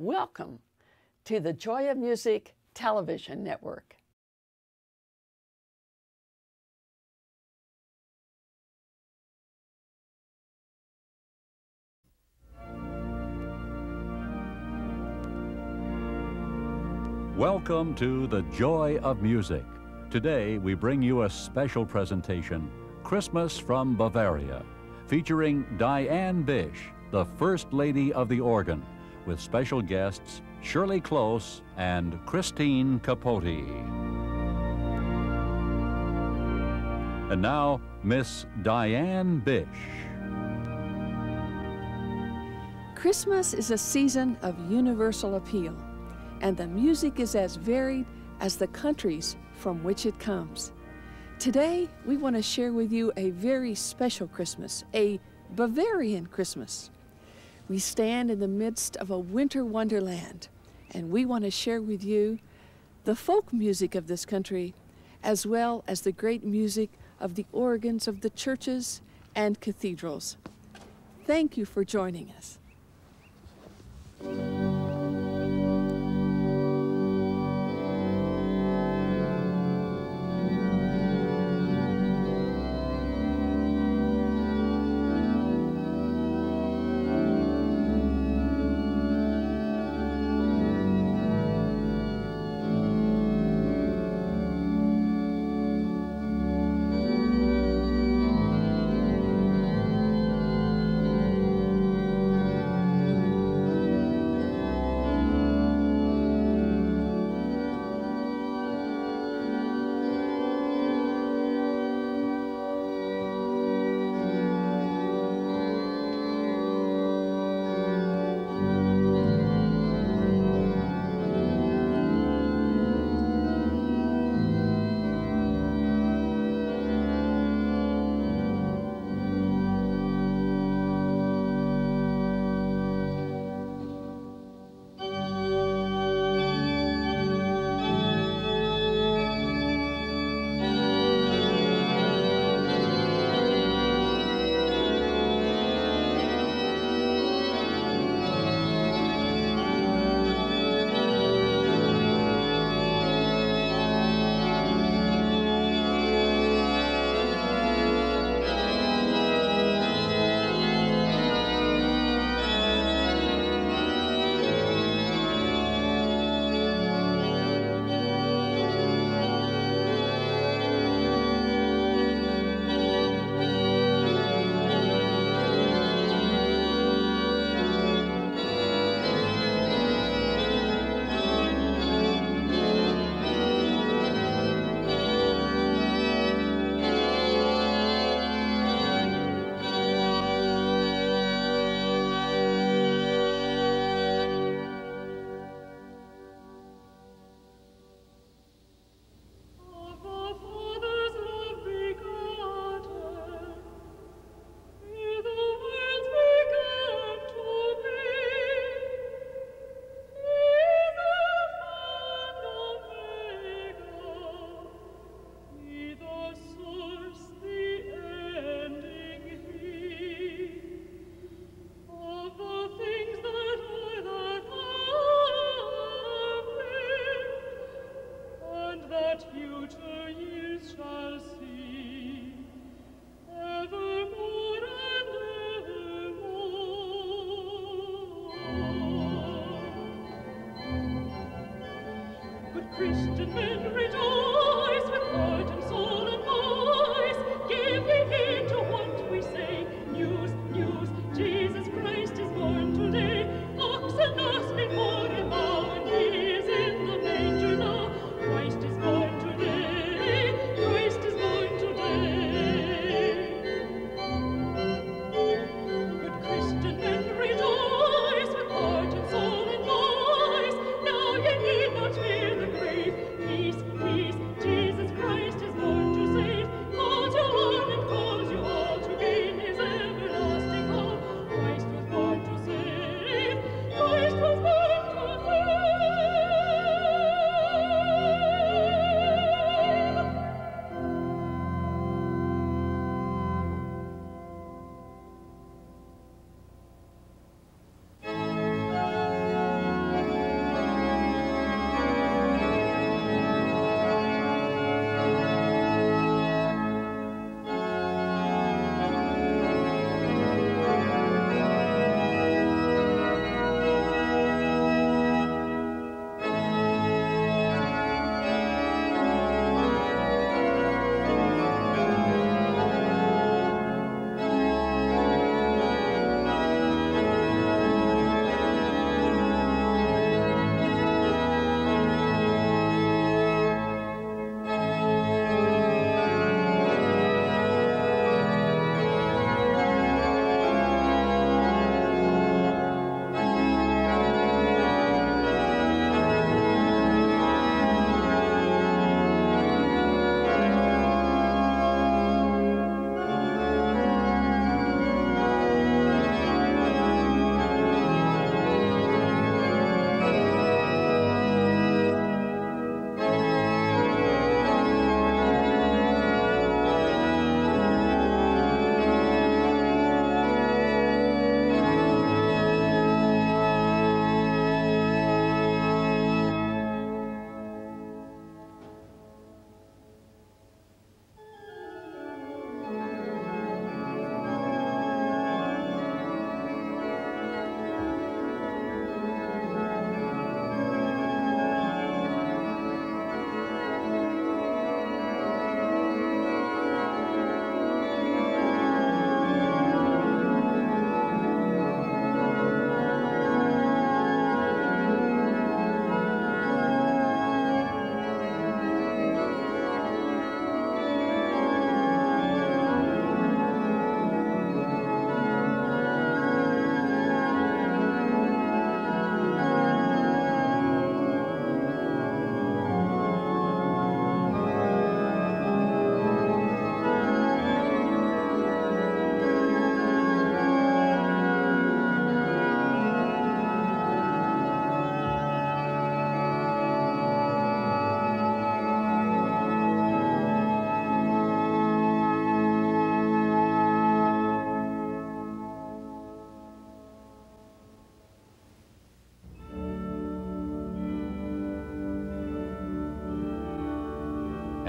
Welcome to the Joy of Music Television Network. Welcome to the Joy of Music. Today we bring you a special presentation, Christmas from Bavaria, featuring Diane Bish, the First Lady of the Organ, with special guests Shirley Close and Christine Capote. And now, Miss Diane Bish. Christmas is a season of universal appeal, and the music is as varied as the countries from which it comes. Today, we want to share with you a very special Christmas, a Bavarian Christmas. We stand in the midst of a winter wonderland, and we want to share with you the folk music of this country, as well as the great music of the organs of the churches and cathedrals. Thank you for joining us.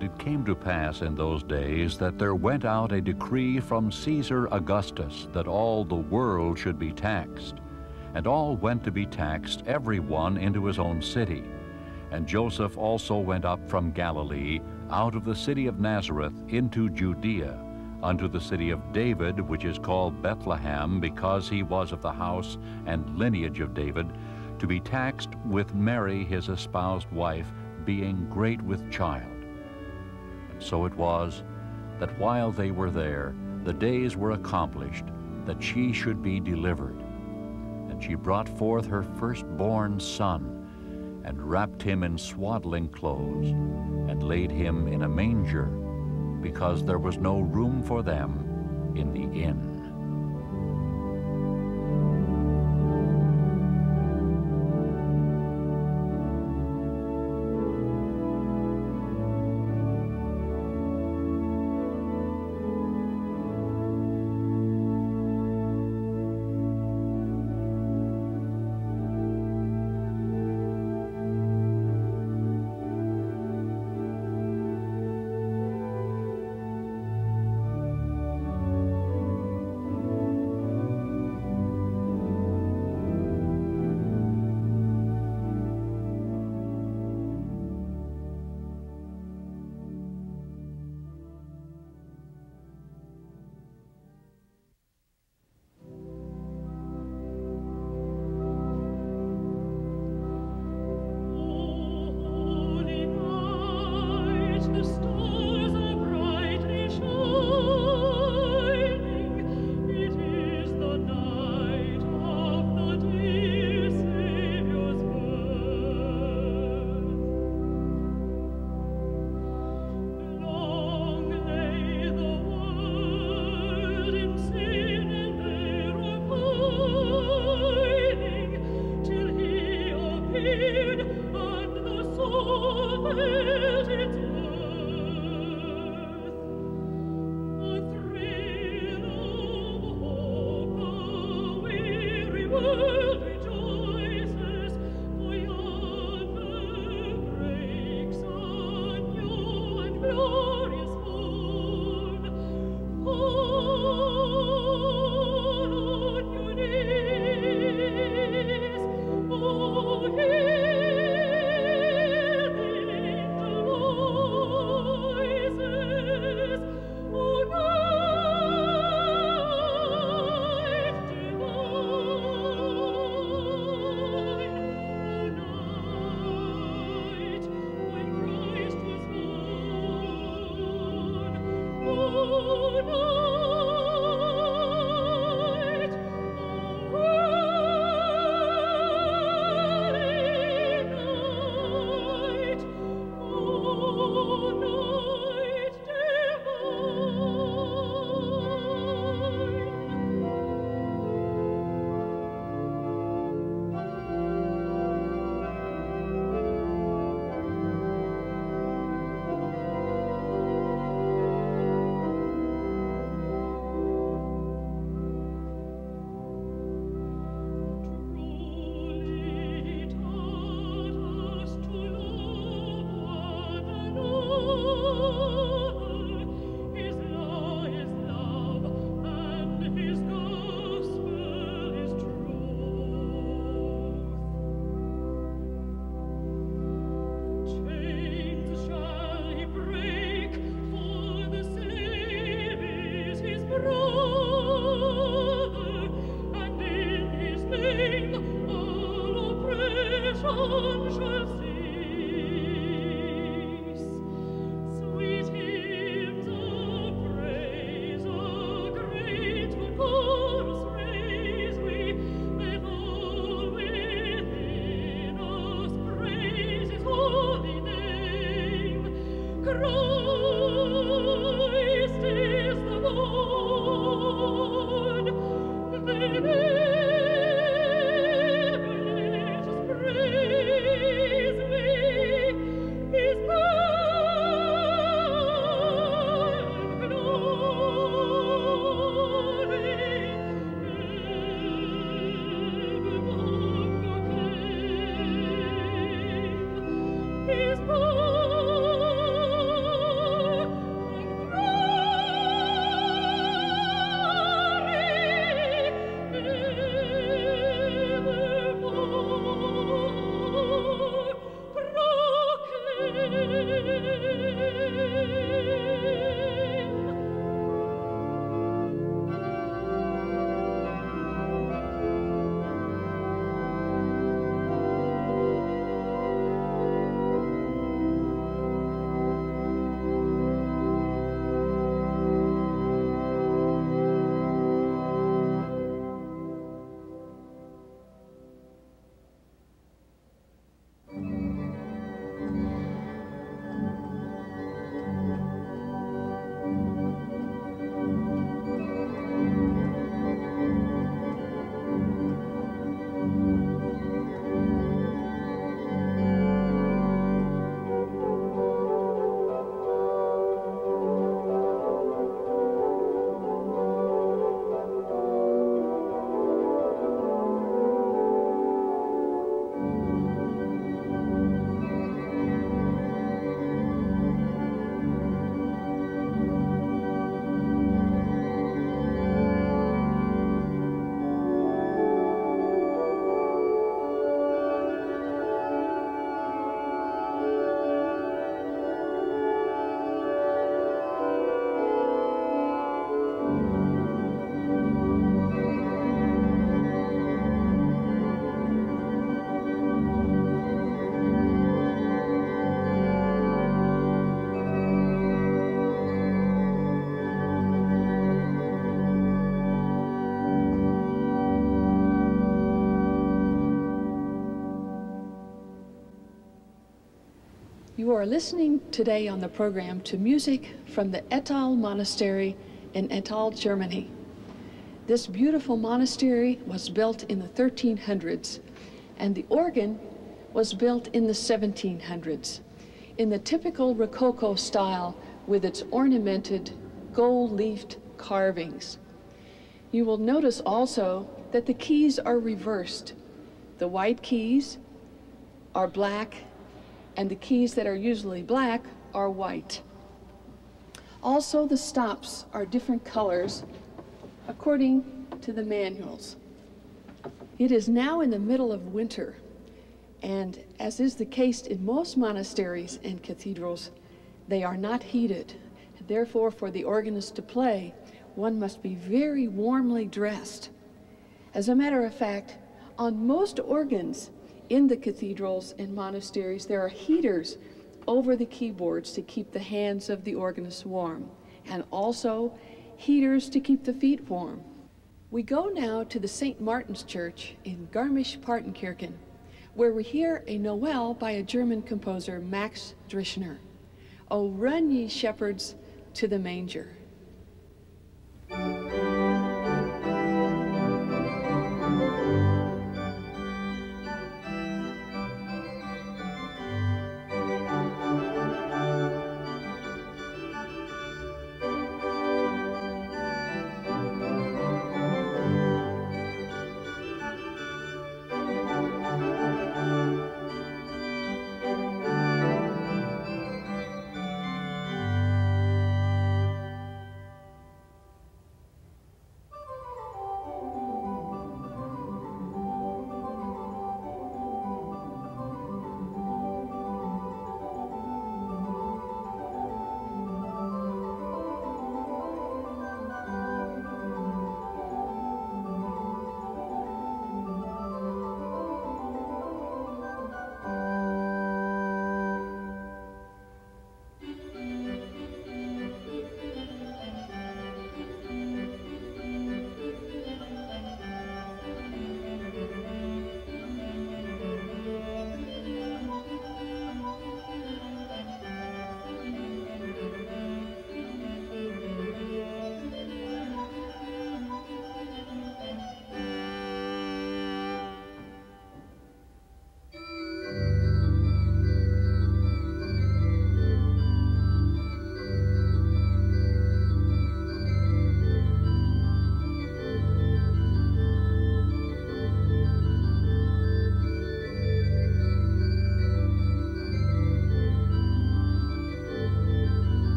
And it came to pass in those days that there went out a decree from Caesar Augustus that all the world should be taxed. And all went to be taxed, every one into his own city. And Joseph also went up from Galilee, out of the city of Nazareth, into Judea, unto the city of David, which is called Bethlehem, because he was of the house and lineage of David, to be taxed with Mary his espoused wife, being great with child. So it was that while they were there, the days were accomplished that she should be delivered. And she brought forth her firstborn son, and wrapped him in swaddling clothes, and laid him in a manger, because there was no room for them in the inn. You are listening today on the program to music from the Ettal Monastery in Ettal, Germany. This beautiful monastery was built in the 1300s, and the organ was built in the 1700s in the typical Rococo style with its ornamented gold-leafed carvings. You will notice also that the keys are reversed. The white keys are black, and the keys that are usually black are white. Also, the stops are different colors according to the manuals. It is now in the middle of winter, and as is the case in most monasteries and cathedrals, they are not heated. Therefore, for the organist to play, one must be very warmly dressed. As a matter of fact, on most organs in the cathedrals and monasteries, there are heaters over the keyboards to keep the hands of the organist warm, and also heaters to keep the feet warm. We go now to the St. Martin's Church in Garmisch-Partenkirchen, where we hear a Noel by a German composer, Max Drischner. O run ye shepherds to the manger.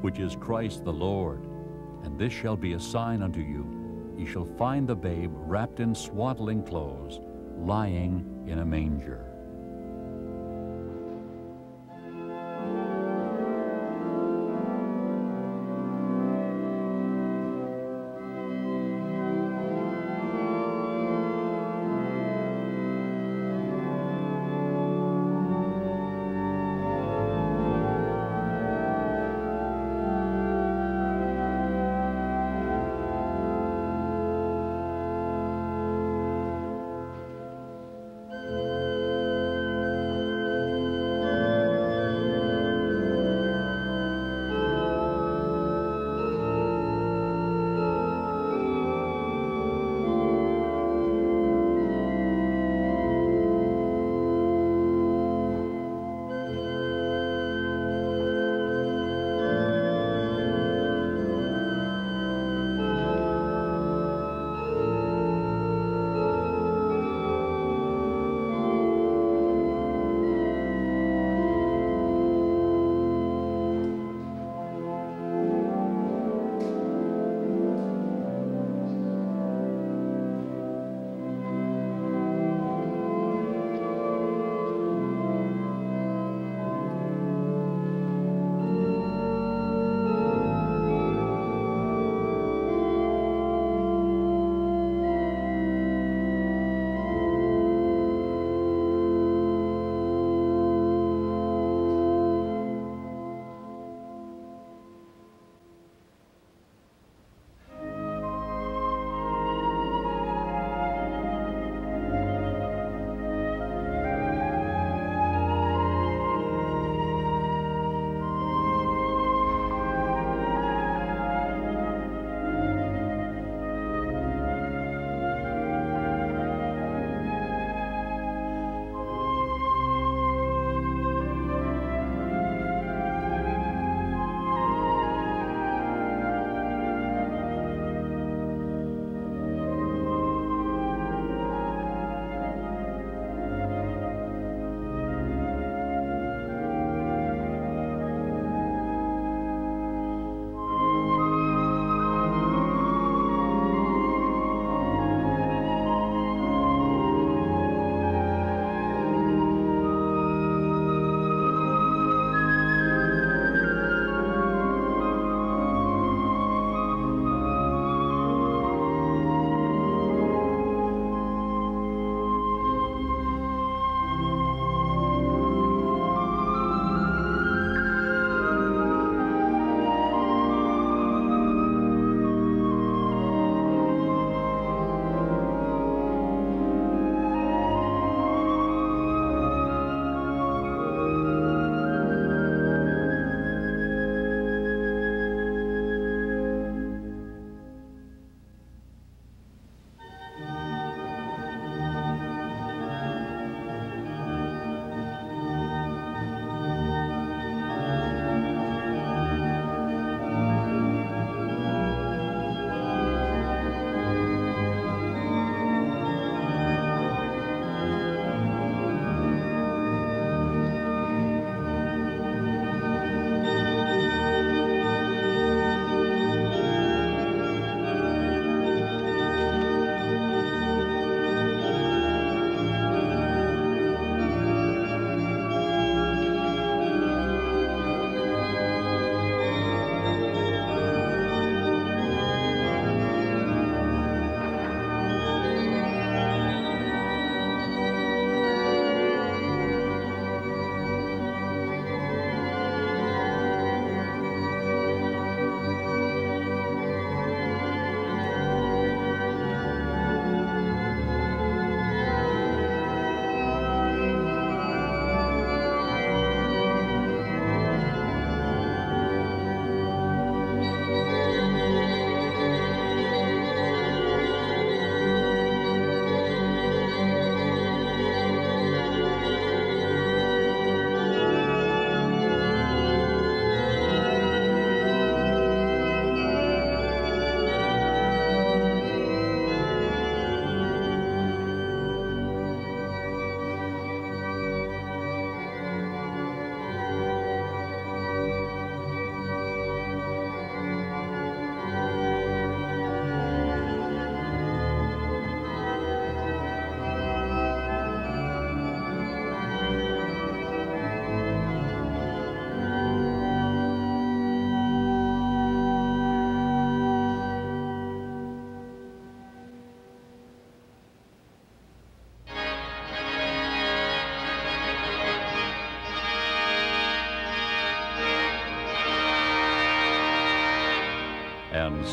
which is Christ the Lord. And this shall be a sign unto you. Ye shall find the babe wrapped in swaddling clothes, lying in a manger.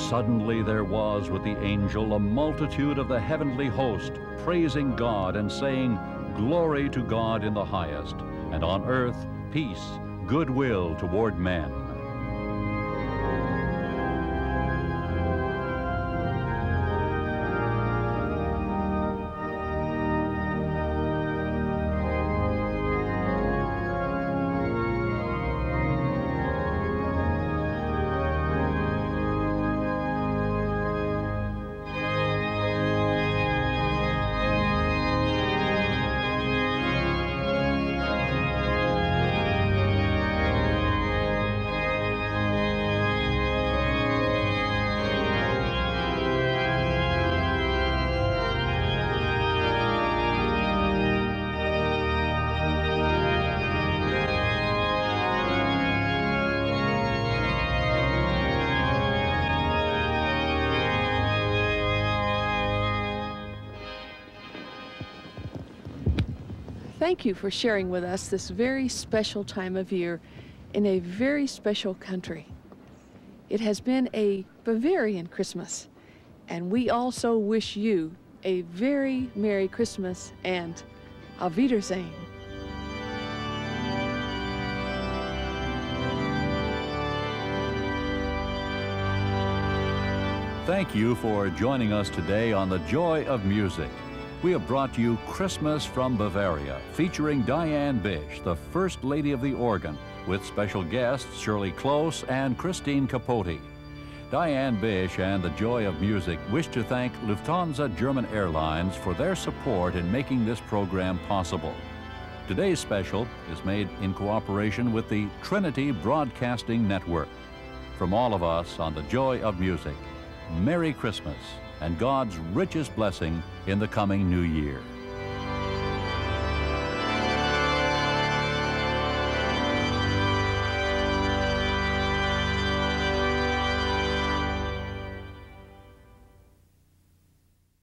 Suddenly there was with the angel a multitude of the heavenly host, praising God and saying, Glory to God in the highest, and on earth peace, goodwill toward men. Thank you for sharing with us this very special time of year in a very special country. It has been a Bavarian Christmas, and we also wish you a very Merry Christmas and Auf Wiedersehen. Thank you for joining us today on The Joy of Music. We have brought you Christmas from Bavaria, featuring Diane Bish, the First Lady of the Organ, with special guests Shirley Close and Christine Capote. Diane Bish and the Joy of Music wish to thank Lufthansa German Airlines for their support in making this program possible. Today's special is made in cooperation with the Trinity Broadcasting Network. From all of us on the Joy of Music, Merry Christmas and God's richest blessing in the coming new year.